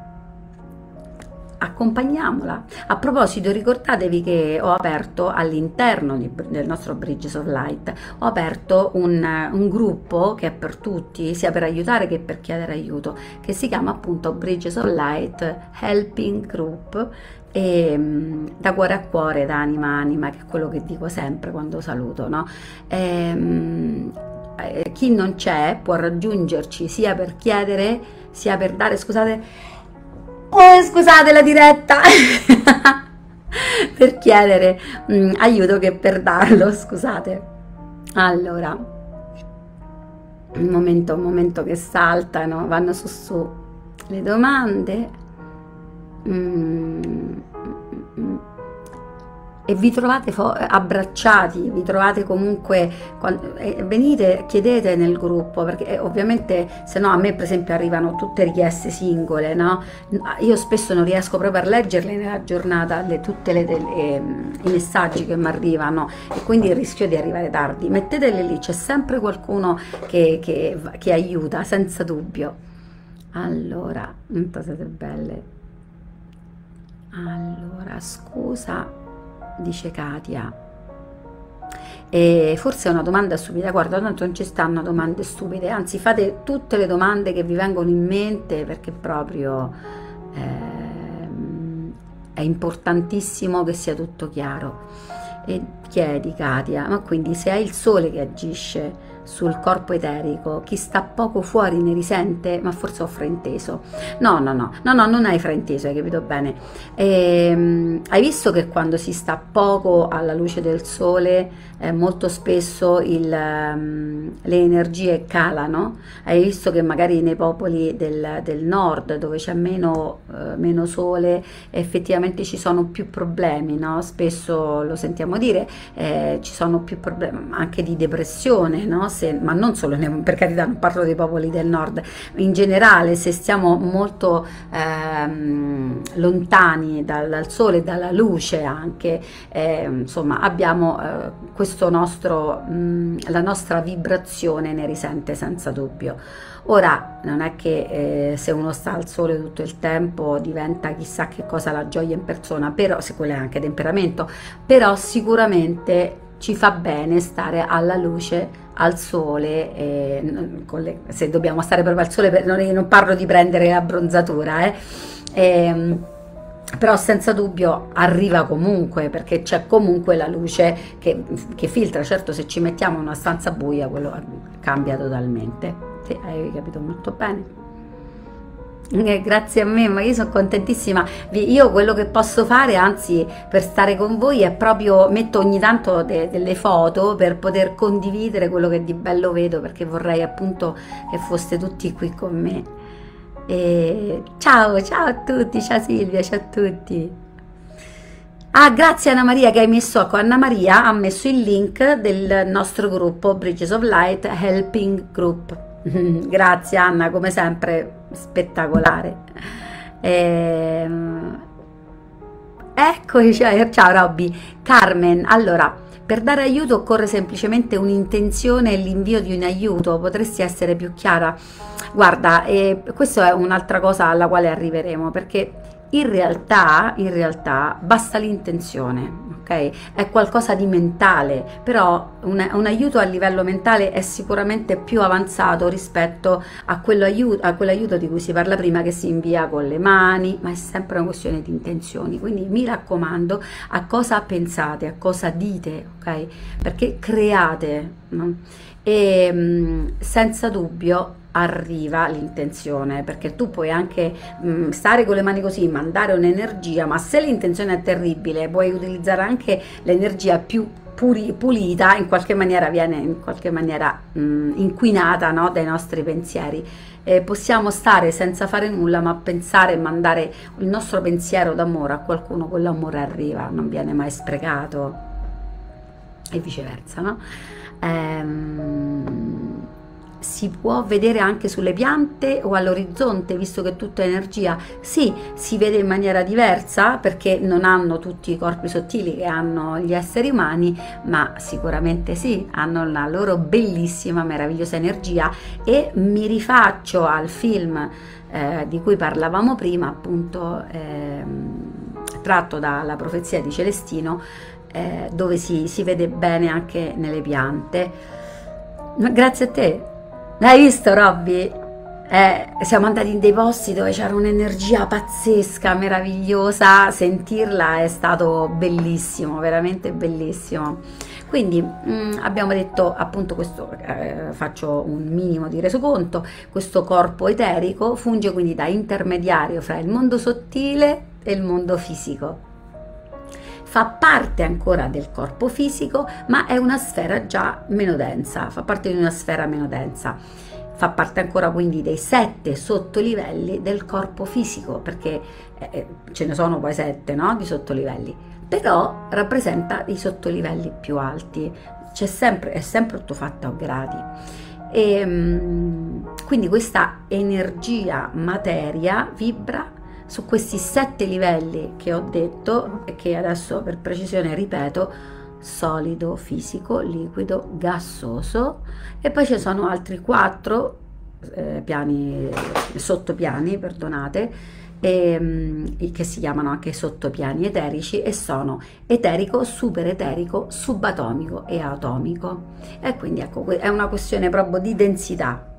accompagniamola. A proposito, ricordatevi che ho aperto all'interno di, del nostro Bridges of Light, ho aperto un, un, gruppo che è per tutti, sia per aiutare che per chiedere aiuto, che si chiama appunto Bridges of Light Helping Group e mm, da cuore a cuore, da anima a anima, che è quello che dico sempre quando saluto, no? E, ehm, eh, chi non c'è può raggiungerci sia per chiedere sia per dare, scusate, Oh, scusate la diretta! per chiedere mm, aiuto che per darlo, scusate. Allora, un momento, un momento che saltano, vanno su su le domande. Mm e vi trovate abbracciati, vi trovate comunque, quando, eh, venite, chiedete nel gruppo, perché eh, ovviamente se no a me per esempio arrivano tutte richieste singole, no? io spesso non riesco proprio a leggerle nella giornata, le, tutti i messaggi che mi arrivano e quindi rischio di arrivare tardi, mettetele lì, c'è sempre qualcuno che, che, che aiuta, senza dubbio. Allora, siete belle. Allora, scusa dice Katia. E forse è una domanda stupida, guarda, tanto non ci stanno domande stupide, anzi fate tutte le domande che vi vengono in mente perché proprio eh, è importantissimo che sia tutto chiaro. E chiedi Katia, ma quindi se è il sole che agisce sul corpo eterico, chi sta poco fuori ne risente, ma forse ho frainteso. No, no, no, no, no non hai frainteso, hai capito bene. Ehm, hai visto che quando si sta poco alla luce del sole, eh, molto spesso il, um, le energie calano? Hai visto che magari nei popoli del, del nord, dove c'è meno, uh, meno, sole, effettivamente ci sono più problemi, no? Spesso lo sentiamo dire, eh, ci sono più problemi anche di depressione, no? Se, ma non solo, per carità non parlo dei popoli del nord, in generale se stiamo molto ehm, lontani dal, dal, sole dalla luce anche, eh, insomma abbiamo eh, questo nostro, mh, la nostra vibrazione ne risente senza dubbio. Ora non è che eh, se uno sta al sole tutto il tempo diventa chissà che cosa la gioia in persona, però se quello è anche temperamento, però sicuramente ci fa bene stare alla luce, al sole, eh, le, se dobbiamo stare proprio al sole, non, non parlo di prendere la bronzatura, eh, eh, però senza dubbio arriva comunque perché c'è comunque la luce che, che, filtra, certo se ci mettiamo in una stanza buia quello cambia totalmente. Sì, hai capito molto bene. Eh, grazie a me, ma io sono contentissima. Io quello che posso fare, anzi, per stare con voi è proprio metto ogni tanto de delle foto per poter condividere quello che di bello vedo, perché vorrei appunto che foste tutti qui con me. E ciao, ciao a tutti, ciao Silvia, ciao a tutti. Ah, grazie Anna Maria che hai messo, ecco, Anna Maria ha messo il link del nostro gruppo Bridges of Light Helping Group. Grazie Anna, come sempre spettacolare. Ehm... Eccoci, ciao, ciao Robby. Carmen, allora, per dare aiuto occorre semplicemente un'intenzione e l'invio di un aiuto, potresti essere più chiara? Guarda, eh, questa è un'altra cosa alla quale arriveremo, perché in realtà, in realtà basta l'intenzione, ok? È qualcosa di mentale, però un, un, aiuto a livello mentale è sicuramente più avanzato rispetto a, quell'aiuto, a quell'aiuto di cui si parla prima che si invia con le mani, ma è sempre una questione di intenzioni. Quindi mi raccomando a cosa pensate, a cosa dite, ok? Perché create, no? E mh, senza dubbio arriva l'intenzione perché tu puoi anche mh, mm, stare con le mani così mandare un'energia ma se l'intenzione è terribile puoi utilizzare anche l'energia più puri, pulita in qualche maniera viene in qualche maniera mh, mm, inquinata no, dai nostri pensieri eh, possiamo stare senza fare nulla ma pensare e mandare il nostro pensiero d'amore a qualcuno quell'amore arriva non viene mai sprecato e viceversa no? Ehm, si può vedere anche sulle piante o all'orizzonte, visto che è tutta energia? Sì, si vede in maniera diversa perché non hanno tutti i corpi sottili che hanno gli esseri umani, ma sicuramente sì, hanno la loro bellissima, meravigliosa energia e mi rifaccio al film eh, di cui parlavamo prima, appunto eh, tratto dalla profezia di Celestino, eh, dove si, si vede bene anche nelle piante. Grazie a te. L'hai visto Robby? Eh, siamo andati in dei posti dove c'era un'energia pazzesca, meravigliosa, sentirla è stato bellissimo, veramente bellissimo. Quindi mh, mm, abbiamo detto appunto questo, eh, faccio un minimo di resoconto, questo corpo eterico funge quindi da intermediario fra il mondo sottile e il mondo fisico fa parte ancora del corpo fisico, ma è una sfera già meno densa, fa parte di una sfera meno densa. Fa parte ancora quindi dei sette sottolivelli del corpo fisico, perché eh, eh, ce ne sono poi sette no? di sottolivelli, però rappresenta i sottolivelli più alti, sempre, è sempre tutto fatto a gradi. E, ehm, quindi questa energia materia vibra su questi sette livelli che ho detto e che adesso per precisione ripeto solido, fisico, liquido, gassoso e poi ci sono altri quattro eh, piani, sottopiani, perdonate, e, um, che si chiamano anche sottopiani eterici e sono eterico, supereterico, subatomico e atomico. E quindi ecco, è una questione proprio di densità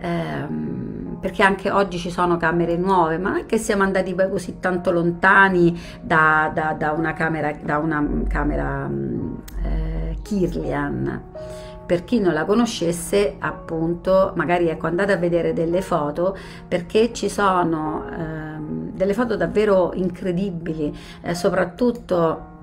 ehm, perché anche oggi ci sono camere nuove, ma non è che siamo andati poi così tanto lontani da, da, da una camera, da una camera eh, Kirlian. Per chi non la conoscesse, appunto, magari ecco, andate a vedere delle foto perché ci sono ehm, delle foto davvero incredibili, eh, soprattutto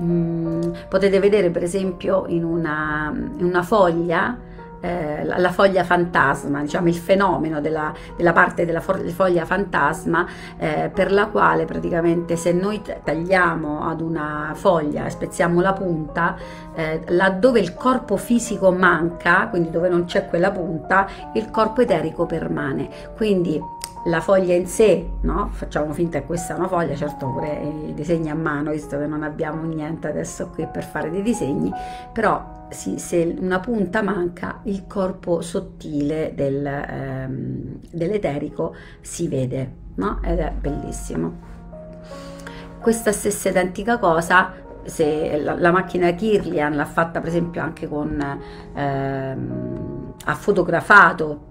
Mm, potete vedere per esempio in una, in una foglia eh, la foglia fantasma, diciamo il fenomeno della, della parte della foglia fantasma eh, per la quale praticamente se noi tagliamo ad una foglia e spezziamo la punta, eh, laddove il corpo fisico manca, quindi dove non c'è quella punta, il corpo eterico permane. Quindi la foglia in sé, no? facciamo finta che questa è una foglia, certo pure i disegni a mano, visto che non abbiamo niente adesso qui per fare dei disegni, però sì, se una punta manca il corpo sottile del, ehm, dell'eterico si vede no? ed è bellissimo. Questa stessa identica cosa se la, la, macchina Kirlian l'ha fatta per esempio anche con ehm, ha fotografato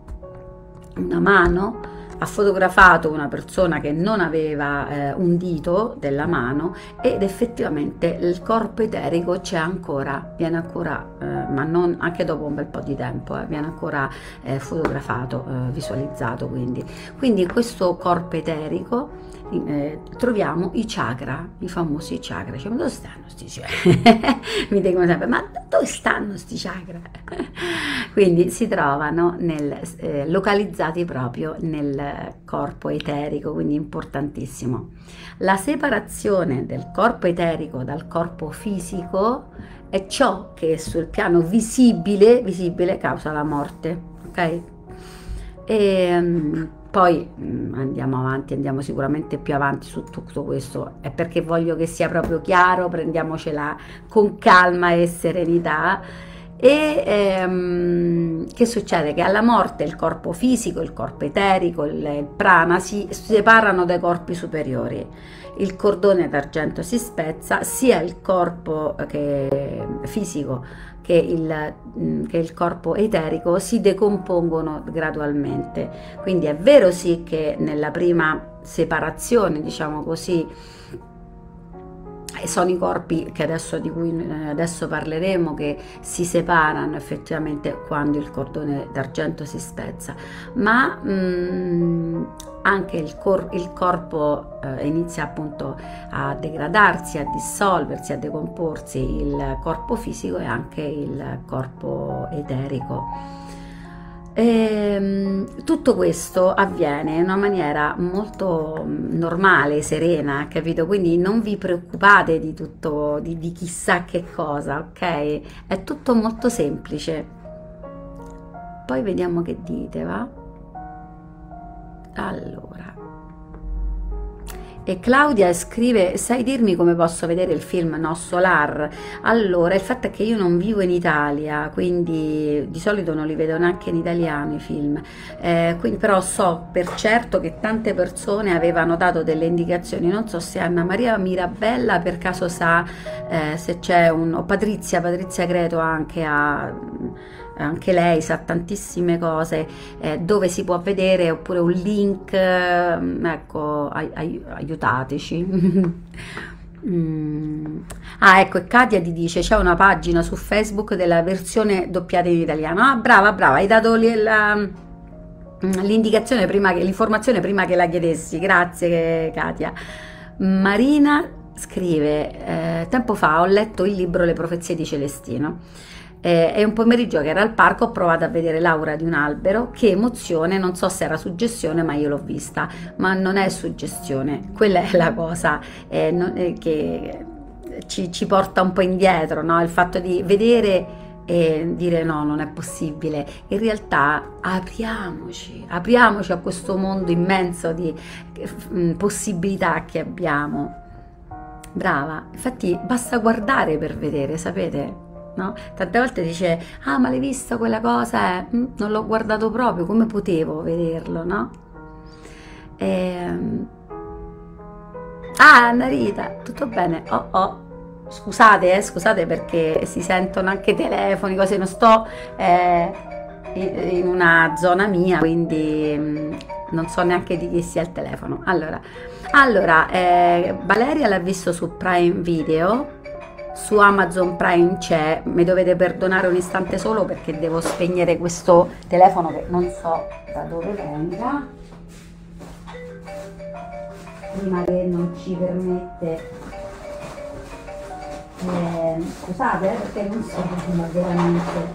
una mano ha fotografato una persona che non aveva eh, un dito della mano ed effettivamente il corpo eterico c'è ancora, viene ancora, eh, ma non anche dopo un bel po' di tempo, eh, viene ancora eh, fotografato, eh, visualizzato quindi. Quindi questo corpo eterico eh, troviamo i chakra, i famosi chakra. Cioè, ma dove stanno questi chakra? Mi dicono sempre, ma dove stanno questi chakra? Quindi si trovano nel, eh, localizzati proprio nel corpo eterico, quindi importantissimo. La separazione del corpo eterico dal corpo fisico è ciò che sul piano visibile, visibile causa la morte, ok? E, um, poi mm, andiamo avanti, andiamo sicuramente più avanti su tutto questo, è perché voglio che sia proprio chiaro, prendiamocela con calma e serenità. E ehm, che succede? Che alla morte il corpo fisico, il corpo eterico, il, il prana si separano dai corpi superiori. Il cordone d'argento si spezza, sia il corpo che, fisico che il, mm, che il corpo eterico si decompongono gradualmente. Quindi è vero sì che nella prima separazione, diciamo così, sono i corpi adesso, di cui eh, adesso parleremo che si separano effettivamente quando il cordone d'argento si spezza, ma mh, mm, anche il, cor- il corpo eh, inizia appunto a degradarsi, a dissolversi, a decomporsi, il corpo fisico e anche il corpo eterico. E, ehm, tutto questo avviene in una maniera molto normale, serena, capito? Quindi non vi preoccupate di tutto, di, di chissà che cosa, ok? È tutto molto semplice. Poi vediamo che dite, va? Allora. E Claudia scrive, sai dirmi come posso vedere il film No Solar? Allora, il fatto è che io non vivo in Italia, quindi di solito non li vedo neanche in italiano i film, eh, quindi però so per certo che tante persone avevano dato delle indicazioni, non so se Anna Maria Mirabella per caso sa eh, se c'è un... o Patrizia, Patrizia Creto anche ha anche lei sa tantissime cose eh, dove si può vedere oppure un link eh, ecco ai, ai, aiutateci. Mm. ah ecco e Katia ti dice c'è una pagina su Facebook della versione doppiata in italiano. Ah brava brava hai dato mm, l'indicazione prima che l'informazione prima che la chiedessi. Grazie Katia. Marina scrive eh, tempo fa ho letto il libro Le profezie di Celestino eh, è un pomeriggio che era al parco, ho provato a vedere l'aura di un albero, che emozione, non so se era suggestione, ma io l'ho vista, ma non è suggestione, quella è la cosa eh, non, eh, che ci, ci, porta un po' indietro, no? il fatto di vedere e dire no, non è possibile. In realtà apriamoci, apriamoci a questo mondo immenso di mm, possibilità che abbiamo. Brava, infatti basta guardare per vedere, sapete? No? Tante volte dice, ah ma l'hai vista quella cosa? Mm, non l'ho guardato proprio, come potevo vederlo, no? Ehm, ah, Anna Rita, tutto bene? Oh oh. Scusate, eh, scusate perché si sentono anche telefoni, cose, non sto eh, in una zona mia, quindi mm, non so neanche di chi sia il telefono. Allora, allora eh, Valeria l'ha visto su Prime Video su Amazon Prime c'è, mi dovete perdonare un istante solo perché devo spegnere questo telefono che non so da dove venga, prima che non ci permette, eh, scusate perché non so veramente,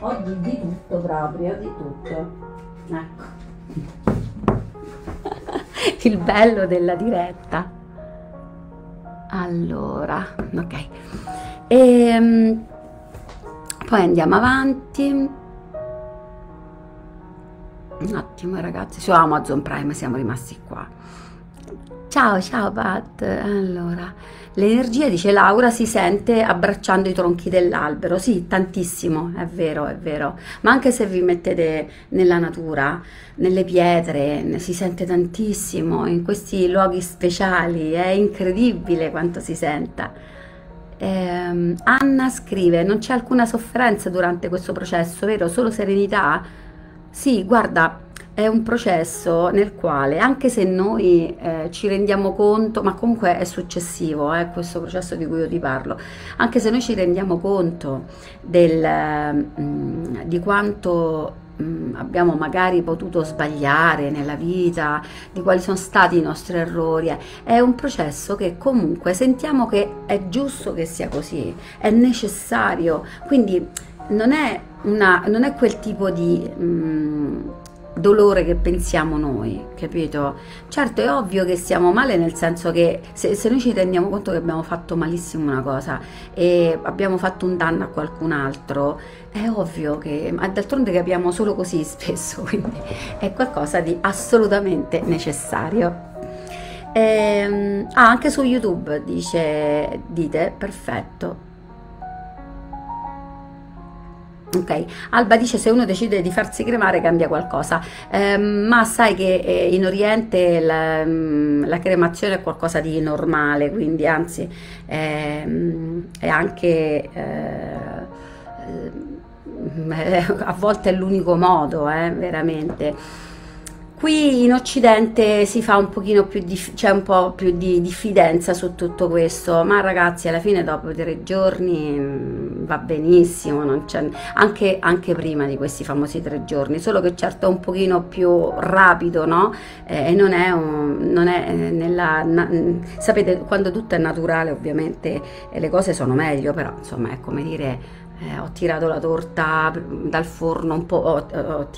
oggi di tutto proprio, di tutto. Ecco. Il bello della diretta. Allora, ok. E, ehm, poi andiamo avanti. Un attimo ragazzi, su Amazon Prime siamo rimasti qua. Ciao, ciao Pat. Allora, l'energia, dice Laura, si sente abbracciando i tronchi dell'albero. Sì, tantissimo, è vero, è vero. Ma anche se vi mettete nella natura, nelle pietre, si sente tantissimo. In questi luoghi speciali, è incredibile quanto si senta. Eh, Anna scrive, non c'è alcuna sofferenza durante questo processo, vero? Solo serenità? Sì, guarda, è un processo nel quale, anche se noi eh, ci rendiamo conto, ma comunque è successivo eh, questo processo di cui io ti parlo, anche se noi ci rendiamo conto del, mh, mm, di quanto mh, mm, abbiamo magari potuto sbagliare nella vita, di quali sono stati i nostri errori, eh, è un processo che comunque sentiamo che è giusto che sia così, è necessario, quindi non è, una, non è quel tipo di... Mh, mm, dolore che pensiamo noi, capito? Certo è ovvio che stiamo male nel senso che se, se, noi ci rendiamo conto che abbiamo fatto malissimo una cosa e abbiamo fatto un danno a qualcun altro, è ovvio che, ma d'altronde capiamo solo così spesso, quindi è qualcosa di assolutamente necessario. Ehm, ah, anche su YouTube dice, dite, perfetto. Ok, Alba dice se uno decide di farsi cremare cambia qualcosa, eh, ma sai che eh, in Oriente la, mm, la, cremazione è qualcosa di normale, quindi anzi eh, è anche eh, eh, a volte è l'unico modo, eh, veramente. Qui in Occidente si fa un pochino più di, c'è un po' più di diffidenza su tutto questo, ma ragazzi alla fine dopo tre giorni mm, va benissimo, anche, anche, prima di questi famosi tre giorni, solo che certo è un pochino più rapido, no? Eh, e non è, un, non è eh, nella, na, sapete quando tutto è naturale ovviamente le cose sono meglio, però insomma è come dire eh, ho tirato la torta dal forno un po', ho, ho,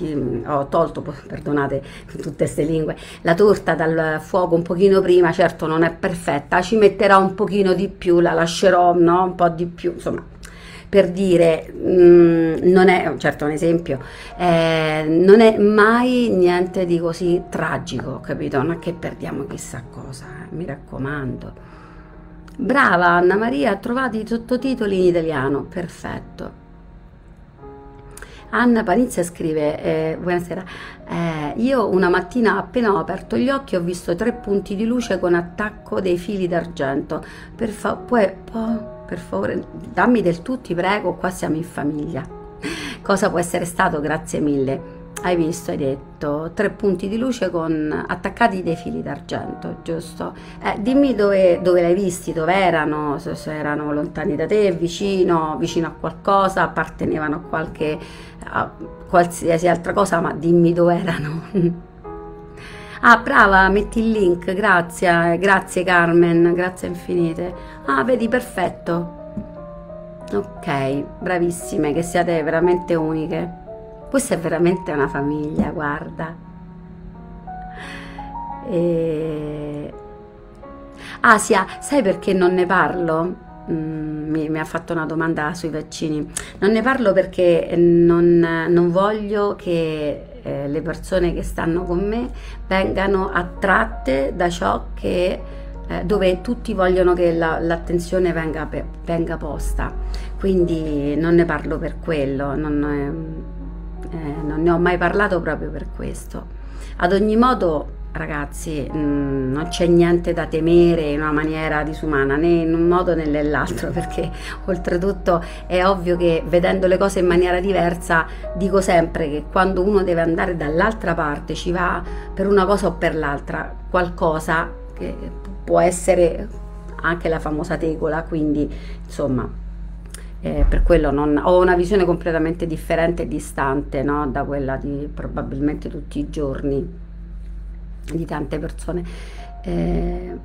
ho tolto, perdonate tutte queste lingue, la torta dal fuoco un pochino prima, certo non è perfetta, ci metterò un pochino di più, la lascerò no? un po' di più, insomma per dire, mh, mm, non è, certo un esempio, eh, non è mai niente di così tragico, capito? Non è che perdiamo chissà cosa, eh, mi raccomando. Brava Anna Maria, ha trovato i sottotitoli in italiano, perfetto. Anna Panizia scrive, eh, buonasera, eh, io una mattina appena ho aperto gli occhi ho visto tre punti di luce con attacco dei fili d'argento. Per, fa- poi, po- per favore, dammi del tutti, prego, qua siamo in famiglia. Cosa può essere stato? Grazie mille hai visto, hai detto, tre punti di luce con attaccati dei fili d'argento, giusto? Eh, dimmi dove, dove l'hai visti, dove erano, se, se, erano lontani da te, vicino, vicino a qualcosa, appartenevano a qualche, a qualsiasi altra cosa, ma dimmi dove erano. ah, brava, metti il link, grazie, grazie Carmen, grazie infinite. Ah, vedi, perfetto. Ok, bravissime, che siate veramente uniche. Questa è veramente una famiglia, guarda. E... Ah, sì, sai perché non ne parlo? Mm, mi, mi, ha fatto una domanda sui vaccini. Non ne parlo perché non, non voglio che eh, le persone che stanno con me vengano attratte da ciò che eh, dove tutti vogliono che la, l'attenzione venga, venga, posta. Quindi non ne parlo per quello. Non, eh, non ne ho mai parlato proprio per questo. Ad ogni modo, ragazzi, mh, mm, non c'è niente da temere in una maniera disumana, né in un modo né nell'altro, perché oltretutto è ovvio che vedendo le cose in maniera diversa, dico sempre che quando uno deve andare dall'altra parte ci va per una cosa o per l'altra, qualcosa che può essere anche la famosa tegola, quindi insomma eh, per quello non, ho una visione completamente differente e distante no? da quella di probabilmente tutti i giorni di tante persone. Eh.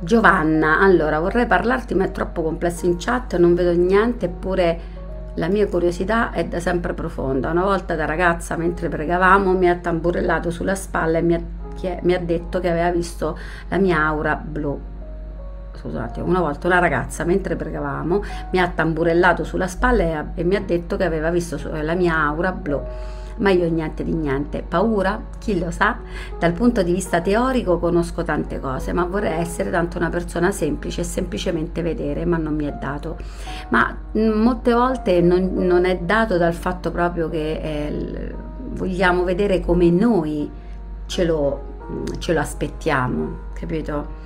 Giovanna, allora vorrei parlarti ma è troppo complesso in chat, non vedo niente, eppure la mia curiosità è da sempre profonda. Una volta da ragazza, mentre pregavamo, mi ha tamburellato sulla spalla e mi ha, mi ha detto che aveva visto la mia aura blu. Scusate, una volta una ragazza, mentre pregavamo, mi ha tamburellato sulla spalla e, e mi ha detto che aveva visto la mia aura blu ma io niente di niente. Paura? Chi lo sa? Dal punto di vista teorico conosco tante cose, ma vorrei essere tanto una persona semplice e semplicemente vedere, ma non mi è dato. Ma mm, molte volte non, non è dato dal fatto proprio che eh, vogliamo vedere come noi ce lo, mm, ce lo aspettiamo, capito?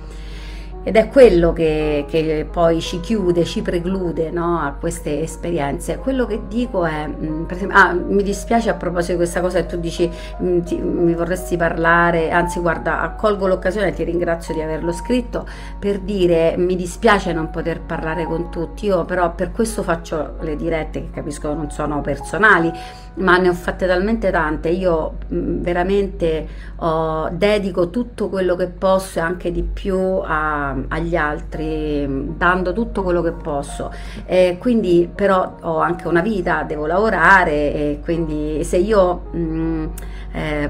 Ed è quello che, che, poi ci chiude, ci preclude no, a queste esperienze. Quello che dico è, mm, per esempio, ah, mi dispiace a proposito di questa cosa che tu dici, mm, ti, mi vorresti parlare, anzi guarda, accolgo l'occasione e ti ringrazio di averlo scritto per dire mi dispiace non poter parlare con tutti, io però per questo faccio le dirette che capisco non sono personali, ma ne ho fatte talmente tante, io mm, veramente oh, dedico tutto quello che posso e anche di più a agli altri, dando tutto quello che posso. E quindi però ho anche una vita, devo lavorare e quindi se io mh, mm, eh,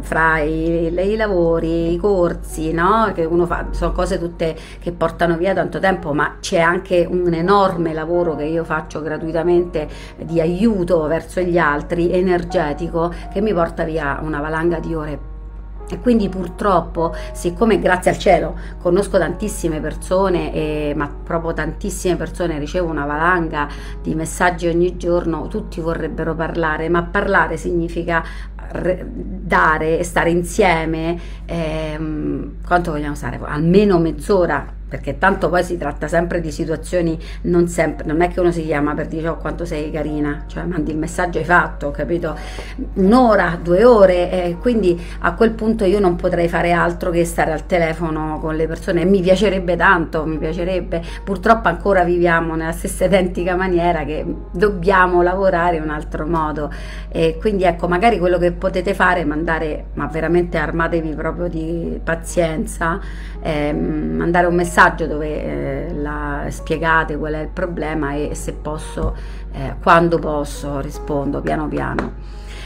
fra i, i, lavori, i corsi, no? che uno fa, sono cose tutte che portano via tanto tempo, ma c'è anche un enorme lavoro che io faccio gratuitamente di aiuto verso gli altri, energetico, che mi porta via una valanga di ore e quindi purtroppo, siccome grazie al cielo conosco tantissime persone, eh, ma proprio tantissime persone, ricevo una valanga di messaggi ogni giorno, tutti vorrebbero parlare, ma parlare significa dare e stare insieme, ehm, quanto vogliamo stare? Almeno mezz'ora perché tanto poi si tratta sempre di situazioni non sempre, non è che uno si chiama per dire oh, quanto sei carina, cioè mandi il messaggio hai fatto, capito? Un'ora, due ore, e quindi a quel punto io non potrei fare altro che stare al telefono con le persone e mi piacerebbe tanto, mi piacerebbe, purtroppo ancora viviamo nella stessa identica maniera che dobbiamo lavorare in un altro modo e quindi ecco magari quello che potete fare è mandare, ma veramente armatevi proprio di pazienza, eh, mandare un messaggio messaggio dove eh, la, spiegate qual è il problema e se posso, eh, quando posso, rispondo piano piano.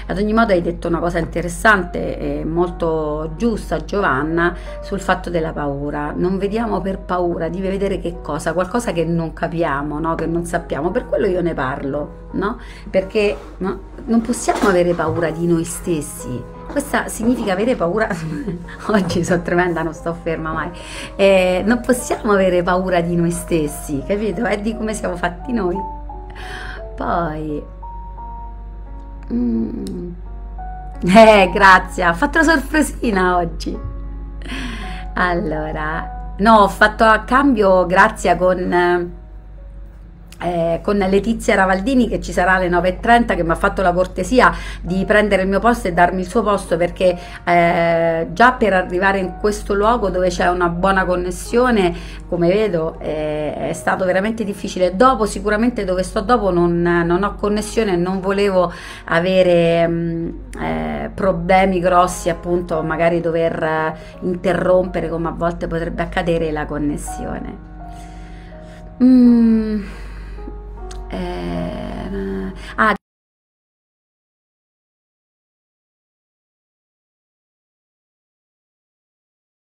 Ad ogni modo hai detto una cosa interessante e molto giusta Giovanna sul fatto della paura. Non vediamo per paura, di vedere che cosa, qualcosa che non capiamo, no? che non sappiamo, per quello io ne parlo, no? perché no? non possiamo avere paura di noi stessi questa significa avere paura, oggi sono tremenda, non sto ferma mai, eh, non possiamo avere paura di noi stessi, capito? È di come siamo fatti noi. Poi, mm, eh, grazie, ho fatto la sorpresina oggi. Allora, no, ho fatto a cambio, grazie con eh, con Letizia Ravaldini che ci sarà alle 9.30 che mi ha fatto la cortesia di prendere il mio posto e darmi il suo posto perché eh, già per arrivare in questo luogo dove c'è una buona connessione come vedo eh, è stato veramente difficile dopo sicuramente dove sto dopo non, non ho connessione non volevo avere mh, mm, eh, problemi grossi appunto magari dover interrompere come a volte potrebbe accadere la connessione mm. Eh, ah,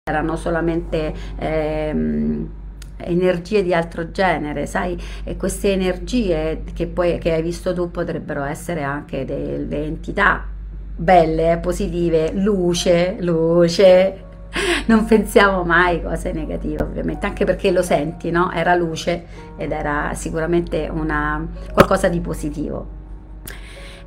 erano solamente ehm, energie di altro genere, sai, e queste energie che, poi, che hai visto tu potrebbero essere anche delle entità belle, positive, luce, luce, non pensiamo mai cose negative ovviamente, anche perché lo senti, no? Era luce ed era sicuramente una, qualcosa di positivo.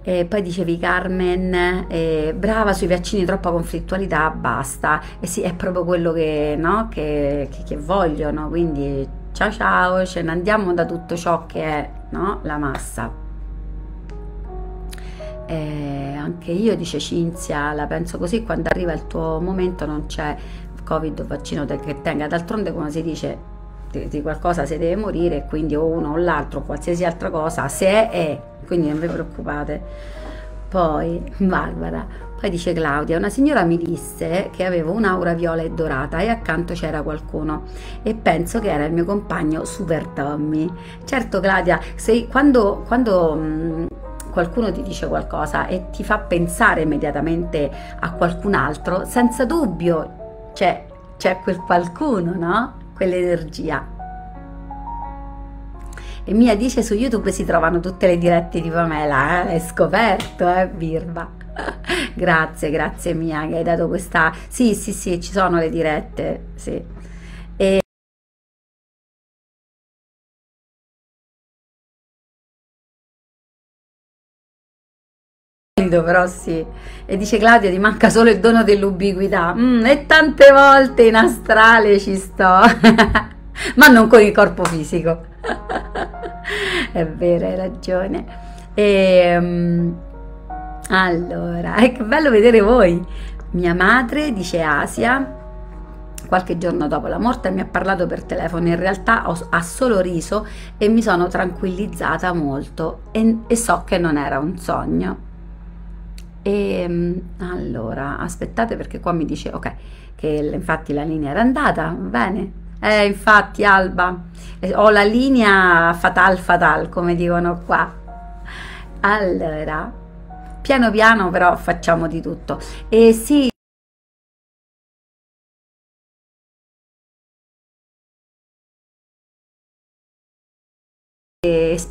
E poi dicevi Carmen, eh, brava sui vaccini, troppa conflittualità, basta. E sì, è proprio quello che, no? che, che, che vogliono, quindi ciao ciao, ce ne andiamo da tutto ciò che è no? la massa. E anche io, dice Cinzia, la penso così, quando arriva il tuo momento non c'è Covid o vaccino che tenga, d'altronde come si dice di, qualcosa si deve morire, quindi o uno o l'altro, qualsiasi altra cosa, se è, è, quindi non vi preoccupate. poi Barbara, poi dice Claudia, una signora mi disse che avevo un'aura viola e dorata e accanto c'era qualcuno e penso che era il mio compagno Super Tommy. Certo Claudia, se, quando, quando mh, qualcuno ti dice qualcosa e ti fa pensare immediatamente a qualcun altro, senza dubbio c'è, c'è quel qualcuno, no? Quell'energia. E Mia dice su YouTube si trovano tutte le dirette di Pamela, eh? l'hai scoperto, eh, Birba. grazie, grazie Mia che hai dato questa... Sì, sì, sì, ci sono le dirette, sì. Però sì. E dice Claudia ti manca solo il dono dell'ubiquità. Mm, e tante volte in astrale ci sto. Ma non con il corpo fisico. È vero hai ragione. E, um, allora, è che bello vedere voi. Mia madre, dice Asia, qualche giorno dopo la morte mi ha parlato per telefono, in realtà ho, ha solo riso e mi sono tranquillizzata molto. E, e so che non era un sogno. E ehm, allora, aspettate perché qua mi dice, ok, che infatti la linea era andata, bene. Eh, infatti Alba, eh, ho la linea fatal fatal, come dicono qua. Allora, Piano piano però facciamo di tutto. E sì,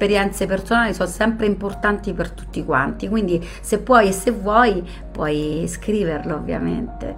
esperienze personali sono sempre importanti per tutti quanti quindi se puoi e se vuoi puoi scriverlo ovviamente.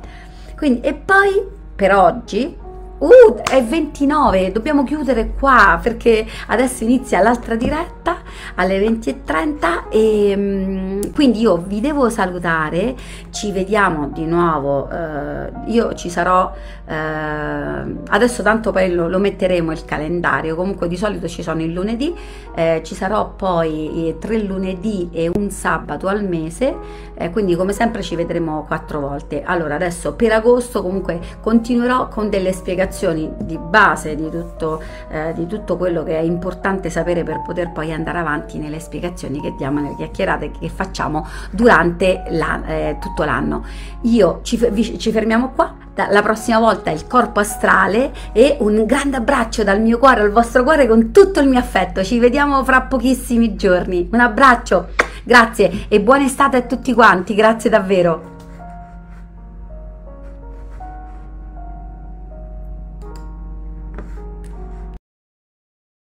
Quindi e poi per oggi Uh, è 29, dobbiamo chiudere qua perché adesso inizia l'altra diretta alle 20.30 e mm, quindi io vi devo salutare, ci vediamo di nuovo, eh, io ci sarò, eh, adesso tanto poi lo, lo, metteremo il calendario, comunque di solito ci sono il lunedì, eh, ci sarò poi tre lunedì e un sabato al mese, eh, quindi come sempre ci vedremo quattro volte. Allora adesso per agosto comunque continuerò con delle spiegazioni di base di tutto, eh, di tutto quello che è importante sapere per poter poi andare avanti nelle spiegazioni che diamo, nelle chiacchierate che facciamo durante la, eh, tutto l'anno. Io ci, vi, ci fermiamo qua, la prossima volta il corpo astrale e un grande abbraccio dal mio cuore al vostro cuore con tutto il mio affetto. Ci vediamo fra pochissimi giorni. Un abbraccio, grazie e buona estate a tutti quanti, grazie davvero.